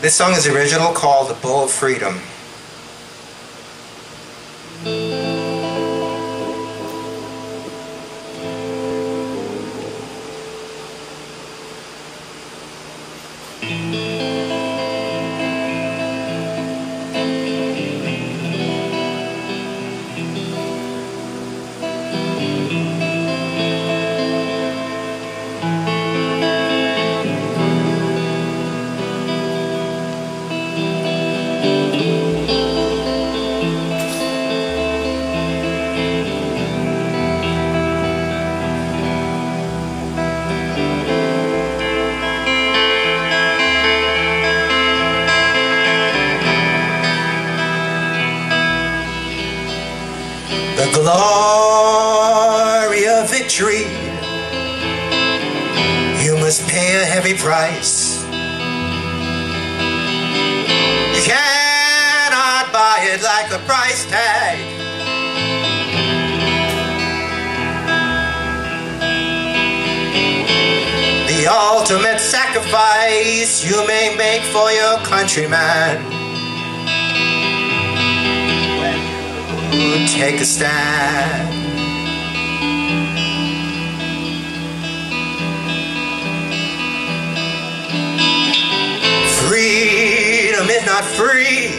This song is original called The Bow of Freedom. Glory of victory. You must pay a heavy price. You cannot buy it like a price tag. The ultimate sacrifice you may make for your countryman take a stand. Freedom is not free.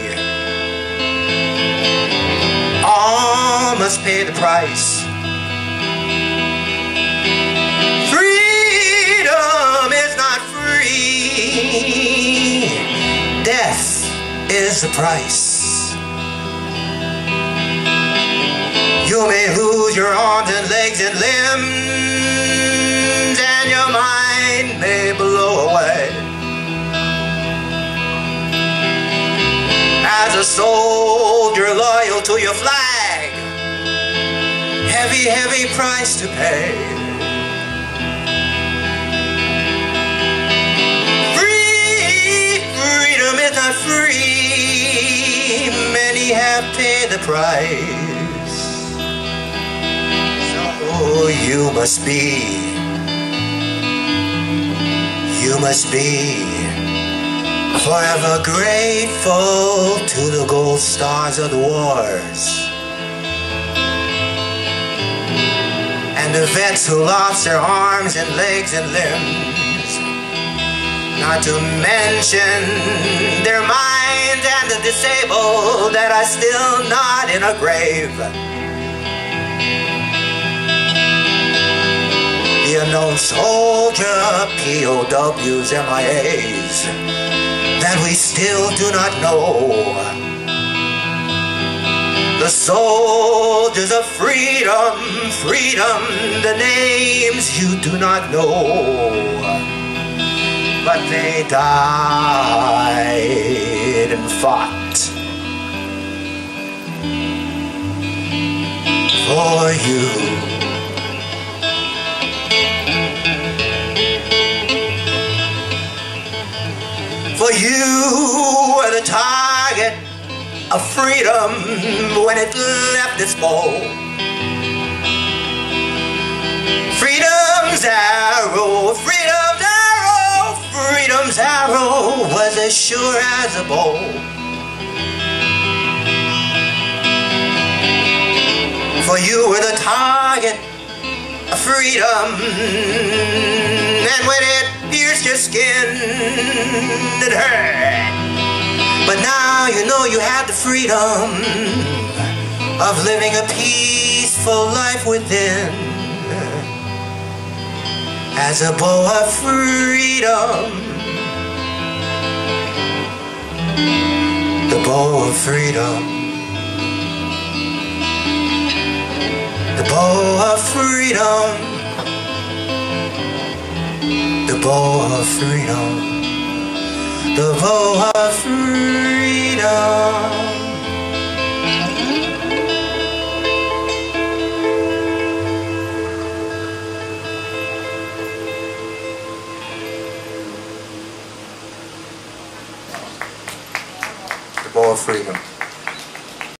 All must pay the price. Freedom is not free. Death is the price. You may lose your arms and legs and limbs, and your mind may blow away. As a soldier loyal to your flag, heavy, heavy price to pay. Free. Many have paid the price. Oh, you must be, you must be forever grateful to the gold stars of the wars and the vets who lost their arms and legs and limbs. Not to mention their minds and the disabled that are still not in a grave. The unknown soldier, POWs, MIAs, that we still do not know. The soldiers of freedom, freedom, the names you do not know. But they died and fought for you. For you were the target of freedom when it left its bowl. Freedom's arrow, freedom's arrow, freedom's arrow was as sure as a bow. For you were the target of freedom, your skin, it hurt. But now you know you have the freedom of living a peaceful life within. As a bow of freedom, the bow of freedom. The bow of freedom bow of freedom, the bow of freedom. The bow of freedom.